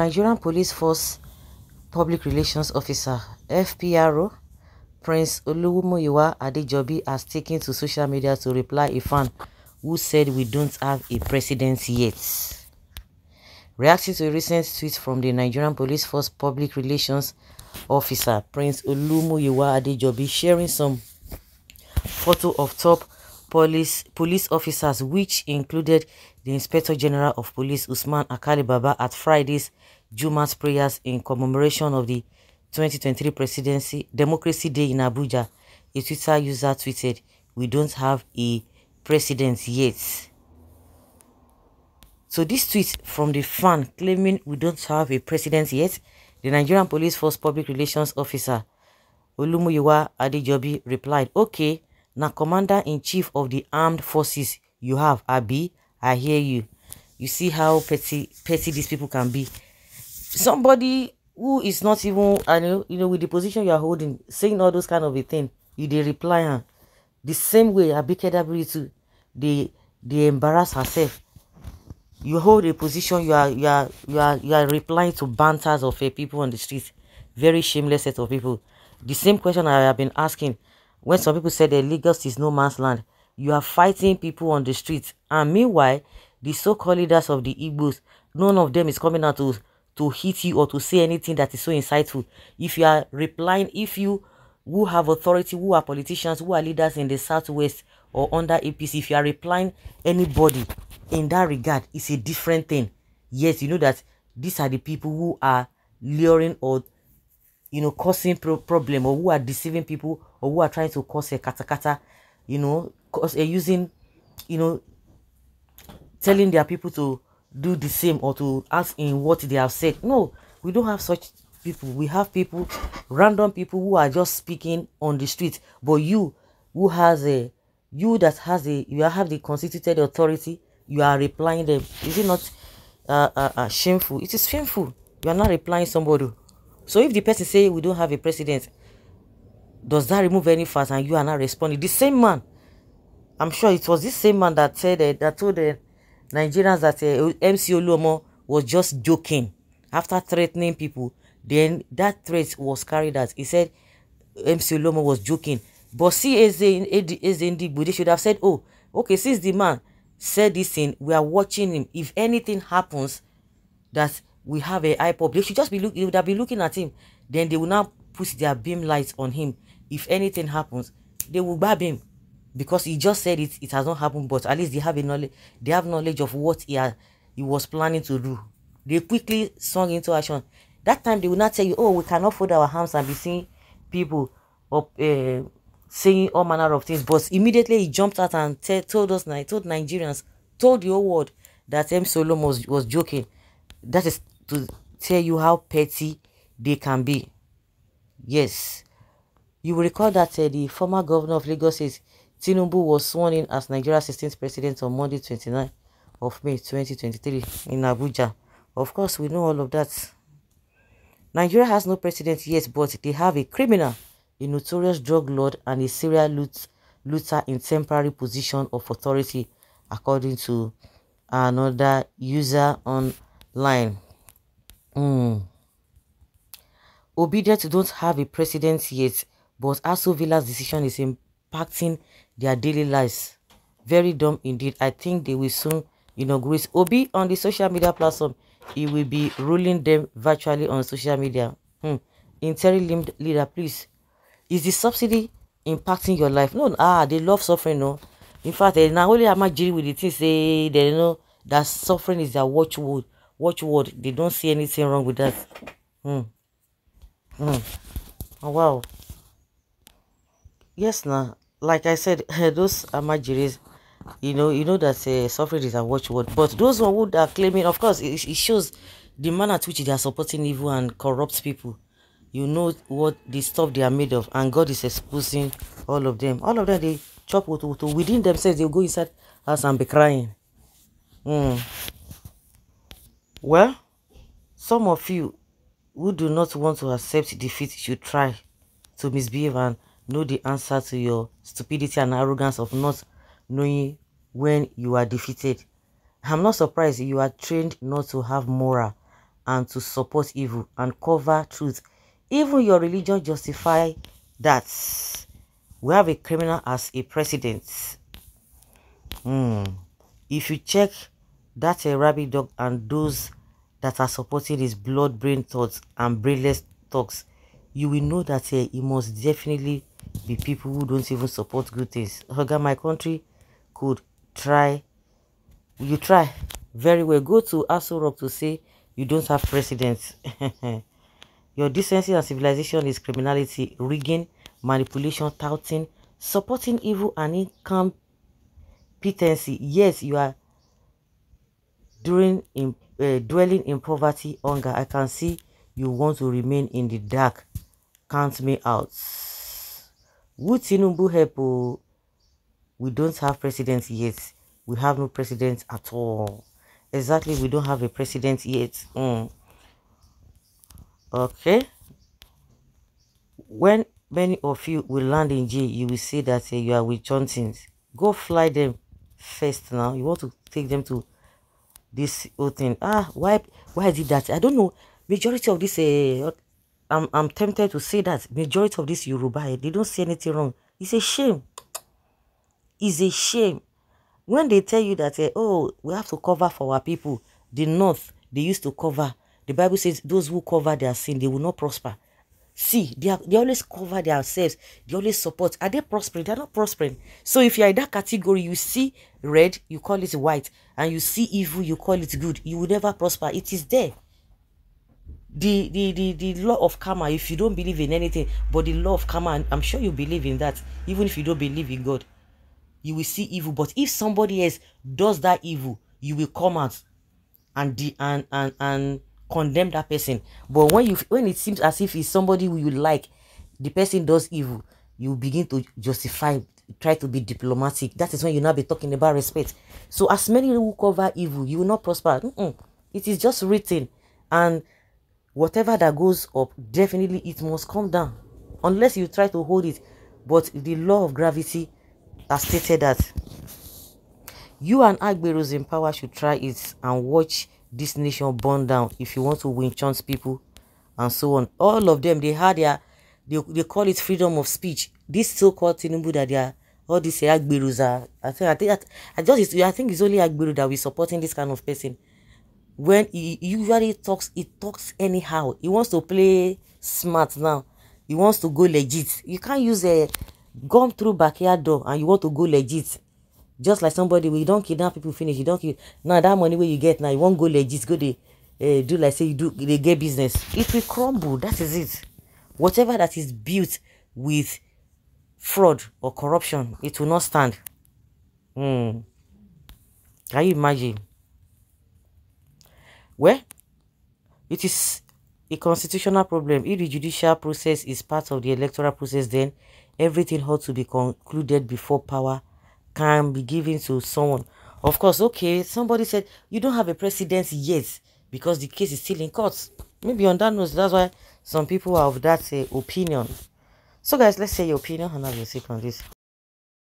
Nigerian Police Force Public Relations Officer FPRO Prince Oluwumuyiwa Adejobi has taken to social media to reply a fan who said we don't have a president yet. Reacting to a recent tweet from the Nigerian Police Force Public Relations Officer Prince Olumuyiwa Adejobi sharing some photo of top police police officers which included the Inspector General of Police Usman Alkali Baba at Friday's Juma's prayers in commemoration of the 2023 presidency democracy day in Abuja. A Twitter user tweeted, "We don't have a president yet." So this tweet from the fan claiming we don't have a president yet, the Nigerian Police Force Public Relations Officer Olumuyiwa Adejobi replied, "Okay, now commander-in-chief of the armed forces you have, Abi, I hear you. You see how petty petty these people can be. Somebody who is not even, I know, you know, with the position you are holding, saying all those kind of a thing, you they reply her. The same way Abike Dabiri too, they they embarrass herself. You hold a position, you are you are you are you are replying to banters of uh, people on the street. Very shameless set of people. The same question I have been asking when some people said that Lagos is no man's land. You are fighting people on the streets, and meanwhile, the so-called leaders of the Igbos, none of them is coming out to to hit you or to say anything that is so insightful. If you are replying, if you who have authority, who are politicians, who are leaders in the southwest or under APC, if you are replying anybody in that regard, it's a different thing. Yes, you know that these are the people who are luring or you know causing pro problem or who are deceiving people or who are trying to cause a katakata, you know, cause uh, using, you know, telling their people to do the same or to ask in what they have said. No, we don't have such people. We have people, random people who are just speaking on the street. But you, who has a, you that has a, you have the constituted authority, you are replying them. Is it not uh, uh, uh, shameful? It is shameful. You are not replying somebody. So if the person say we don't have a president, does that remove any fast and you are not responding? The same man, I'm sure it was this same man that said uh, that told the Nigerians that uh, MC Oluomo was just joking after threatening people. Then that threat was carried out. He said MC Oluomo was joking. But see, as Ndigbo, they should have said, oh, okay, since the man said this thing, we are watching him. If anything happens, that we have a eye they should just be looking, they would be looking at him. Then they will now put their beam lights on him. If anything happens, they will grab him. Because he just said it it has not happened but at least they have a knowledge they have knowledge of what he had, he was planning to do. They quickly swung into action. That time they will not tell you oh we cannot fold our hands and be seeing people up uh, saying all manner of things. But immediately he jumped out and told us told nigerians told the whole world that MC Oluomo was, was joking. That is to tell you how petty they can be yes you will recall that uh, the former governor of lagos says Tinubu was sworn in as Nigeria's 16th president on Monday 29 of May 2023 in Abuja. Of course, we know all of that. Nigeria has no president yet, but they have a criminal, a notorious drug lord, and a serial loot, looter in temporary position of authority, according to another user online. Mm. Obedient don't have a president yet, but Aso Villa's decision is impacting their daily lives. Very dumb indeed. I think they will soon inaugurate Obi on the social media platform. He will be ruling them virtually on social media. Hmm. Interim leader, please. Is the subsidy impacting your life? No, ah, they love suffering, no. In fact, they now only imagine with the thing say they know that suffering is their watchword. Watchword. They don't see anything wrong with that. Hmm. Hmm. Oh, wow. Yes, now like I said, those Amajiris, you know, you know that uh, suffering is a watchword. But those who are claiming, of course, it, it shows the manner at which they are supporting evil and corrupt people. You know what the stuff they are made of, and God is exposing all of them. All of them, they chop with, with, within themselves. They'll go inside us and be crying. Mm. Well, some of you who do not want to accept defeat should try to misbehave and know the answer to your stupidity and arrogance of not knowing when you are defeated. I'm not surprised you are trained not to have moral and to support evil and cover truth. Even your religion justify that. We have a criminal as a president. Hmm. If you check that a rabbit dog and those that are supporting his blood brain thoughts and brainless talks, you will know that uh, must definitely be people who don't even support good things. Hoga, my country could try. You try very well. Go to Aso Rock to say you don't have presidents. Your decency and civilization is criminality, rigging, manipulation, touting, supporting evil and incompetency. Yes, you are during in, uh, dwelling in poverty, hunger. I can see you want to remain in the dark. Count me out. Would help? Oh, we don't have presidents yet. We have no president at all. Exactly, we don't have a president yet. Mm. Okay. When many of you will land in jail, you will see that uh, you are with Johnsons. Go fly them first now. You want to take them to this whole thing. Ah, why why is it that? I don't know. Majority of this uh, I'm, I'm tempted to say that majority of this Yoruba, they don't see anything wrong. It's a shame. It's a shame. When they tell you that, uh, oh, we have to cover for our people, the North, they used to cover. The Bible says those who cover their sin, they will not prosper. See, they, are, they always cover themselves. They always support. Are they prospering? They're not prospering. So if you're in that category, you see red, you call it white. And you see evil, you call it good. You will never prosper. It is there the, the the the law of karma if you don't believe in anything but the law of karma i'm sure you believe in that even if you don't believe in god you will see evil but if somebody else does that evil you will come out and the and and and condemn that person. But when you when it seems as if it's somebody who you like the person does evil you begin to justify try to be diplomatic. That is when you now be talking about respect. So as many who cover evil you will not prosper. Mm -mm. it is just written. And whatever that goes up definitely it must come down. Unless you try to hold it. But the law of gravity has stated that you and Agberos in power should try it and watch this nation burn down. If you want to win chance people and so on. All of them they had their they, they call it freedom of speech. This so-called Tinubu that they are all these Agberos are I think I think I just I think it's only Agbero that we supporting this kind of person. When he usually talks he talks anyhow. He wants to play smart now. He wants to go legit. You can't use a gum through backyard door and you want to go legit just like somebody we don't kidnap people finish you don't kill now that money where you get now you won't go legit go they uh, do like say you do they get business it will crumble that is it whatever that is built with fraud or corruption it will not stand mm. can you imagine well, it is a constitutional problem. If the judicial process is part of the electoral process, then everything ought to be concluded before power can be given to someone. Of course, okay, somebody said you don't have a precedent yet because the case is still in court. Maybe on that note, that's why some people are of that uh, opinion. So guys, let's say your opinion and have your take on this.